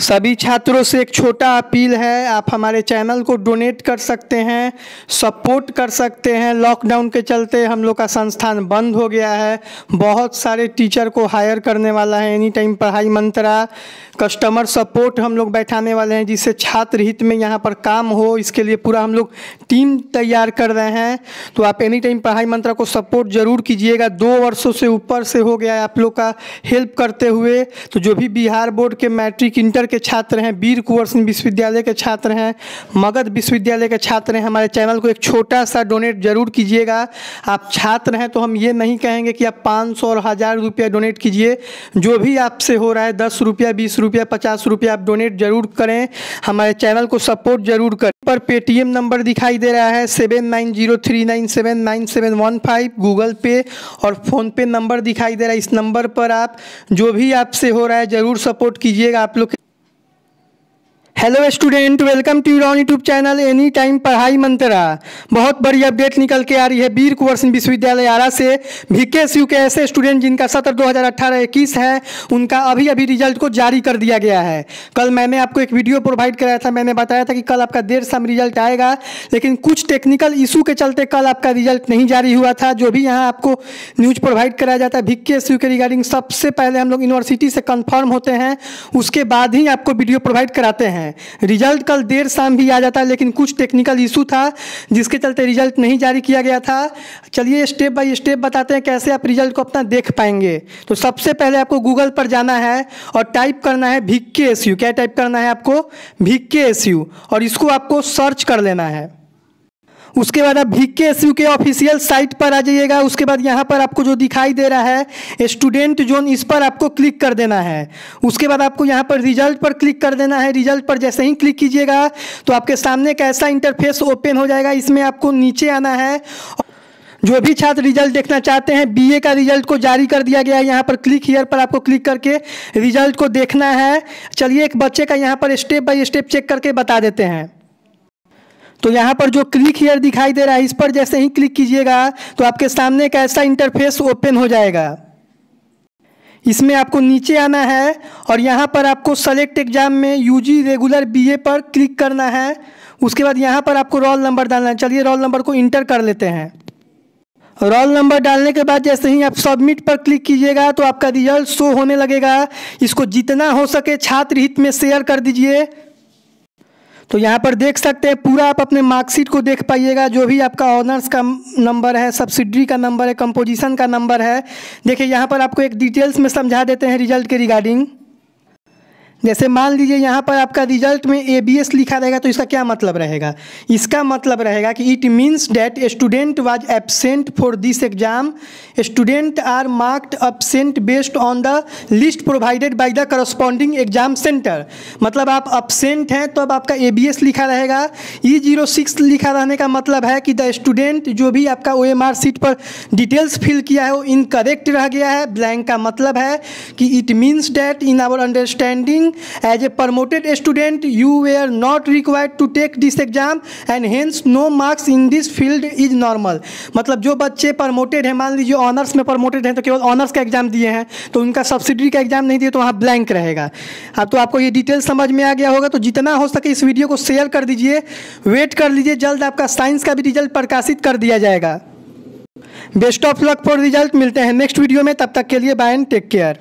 सभी छात्रों से एक छोटा अपील है, आप हमारे चैनल को डोनेट कर सकते हैं, सपोर्ट कर सकते हैं। लॉकडाउन के चलते हम लोग का संस्थान बंद हो गया है। बहुत सारे टीचर को हायर करने वाला है एनी टाइम पढ़ाई मंत्रा कस्टमर सपोर्ट हम लोग बैठाने वाले हैं, जिससे छात्र हित में यहाँ पर काम हो। इसके लिए पूरा हम लोग टीम तैयार कर रहे हैं। तो आप एनी टाइम पढ़ाई मंत्रा को सपोर्ट ज़रूर कीजिएगा। दो वर्षों से ऊपर से हो गया है आप लोग का हेल्प करते हुए। तो जो भी बिहार बोर्ड के मैट्रिक इंटर के छात्र हैं वीर कुंवर सिंह विश्वविद्यालय के छात्र हैं, मगध विश्वविद्यालय के छात्र हैं। हमारे चैनल को एक छोटा सा डोनेट ज़रूर कीजिएगा। आप छात्र हैं तो हम ये नहीं कहेंगे कि आप पाँच सौ और हज़ार रुपया डोनेट कीजिए। जो भी आपसे हो रहा है, दस रुपया, बीस रुपया, पचास रुपया, आप डोनेट ज़रूर करें। हमारे चैनल को सपोर्ट ज़रूर करें। पर पेटीएम नंबर दिखाई दे रहा है, seven nine zero three nine seven nine seven one five, Google पे और फ़ोनपे नंबर दिखाई दे रहा है। इस नंबर पर आप जो भी आपसे हो रहा है, ज़रूर सपोर्ट कीजिएगा। आप लोग hello student welcome to your YouTube channel any time Padhai Mantra बहुत बड़ी अपडेट निकल के आ रही है वीर कुंवर सिंह विश्वविद्यालय आरा से। वीके यू के ऐसे स्टूडेंट जिनका सत्र 2018-21 है, उनका अभी अभी रिज़ल्ट को जारी कर दिया गया है। कल मैंने आपको एक वीडियो प्रोवाइड कराया था, मैंने बताया था कि कल आपका देर शाम रिज़ल्ट आएगा, लेकिन कुछ टेक्निकल इशू के चलते कल आपका रिज़ल्ट नहीं जारी हुआ था, जो भी यहाँ आपको न्यूज़ प्रोवाइड कराया जाता है। वीके यू के रिगार्डिंग सबसे पहले हम लोग यूनिवर्सिटी से कन्फर्म होते हैं, उसके बाद ही आपको वीडियो प्रोवाइड कराते हैं। हैं रिज़ल्ट कल देर शाम भी आ जाता है लेकिन कुछ टेक्निकल इशू था, जिसके चलते रिज़ल्ट नहीं जारी किया गया था। चलिए स्टेप बाय स्टेप बताते हैं कैसे आप रिज़ल्ट को अपना देख पाएँगे। तो सबसे पहले आपको गूगल पर जाना है और टाइप करना है भिक्के एस क्या टाइप करना है आपको? भिक्के एस और इसको आपको सर्च कर लेना है। उसके बाद आप वी के एस यू के ऑफिशियल साइट पर आ जाइएगा। उसके बाद यहाँ पर आपको जो दिखाई दे रहा है स्टूडेंट जोन इस पर आपको क्लिक कर देना है। उसके बाद आपको यहाँ पर रिज़ल्ट पर क्लिक कर देना है। रिज़ल्ट पर जैसे ही क्लिक कीजिएगा तो आपके सामने एक ऐसा इंटरफेस ओपन हो जाएगा। इसमें आपको नीचे आना है। जो भी छात्र रिज़ल्ट देखना चाहते हैं बीए का रिज़ल्ट को जारी कर दिया गया है। यहाँ पर क्लिक हियर पर आपको क्लिक करके रिज़ल्ट को देखना है। चलिए एक बच्चे का यहाँ पर स्टेप बाय स्टेप चेक करके बता देते हैं। तो यहाँ पर जो क्लिक हेयर दिखाई दे रहा है, इस पर जैसे ही क्लिक कीजिएगा तो आपके सामने एक ऐसा इंटरफेस ओपन हो जाएगा। इसमें आपको नीचे आना है और यहाँ पर आपको सेलेक्ट एग्ज़ाम में यूजी रेगुलर बीए पर क्लिक करना है। उसके बाद यहाँ पर आपको रोल नंबर डालना है। चलिए रोल नंबर को इंटर कर लेते हैं। रोल नंबर डालने के बाद जैसे ही आप सबमिट पर क्लिक कीजिएगा तो आपका रिज़ल्ट शो होने लगेगा। इसको जितना हो सके छात्र हित में शेयर कर दीजिए। तो यहाँ पर देख सकते हैं, पूरा आप अपने मार्कशीट को देख पाइएगा, जो भी आपका ऑनर्स का नंबर है सब्सिडी का नंबर है कंपोजिशन का नंबर है। देखिए, यहाँ पर आपको एक डिटेल्स में समझा देते हैं रिज़ल्ट के रिगार्डिंग जैसे मान लीजिए यहाँ पर आपका रिज़ल्ट में ए बी एस लिखा रहेगा तो इसका क्या मतलब रहेगा? इसका मतलब रहेगा कि it means that student was absent for this exam student are marked absent based on the list provided by the corresponding exam centre मतलब आप अबसेंट हैं तो अब आपका ए बी एस लिखा रहेगा। ई ज़ीरो सिक्स लिखा रहने का मतलब है कि द स्टूडेंट जो भी आपका ओ एम आर सीट पर डिटेल्स फिल किया है, वो इनकरेक्ट रह गया है। ब्लैंक का मतलब है कि it means that in our understanding as a promoted student, you were not required take this exam and hence no marks in this field is normal. मतलब जो बच्चे प्रमोटेड हैं, मान लीजिए ऑनर्स में प्रमोटेड हैं तो केवल ऑनर्स का एग्ज़ाम दिए हैं तो उनका सब्सिडी का एग्ज़ाम नहीं दिए तो वहाँ ब्लैंक रहेगा। अब तो आपको ये डिटेल समझ में आ गया होगा तो जितना हो सके इस वीडियो को शेयर कर दीजिए वेट कर लीजिए, जल्द आपका साइंस का भी रिज़ल्ट प्रकाशित कर दिया जाएगा। Best of luck for result मिलते हैं नेक्स्ट वीडियो में, तब तक के लिए बाय एंड टेक केयर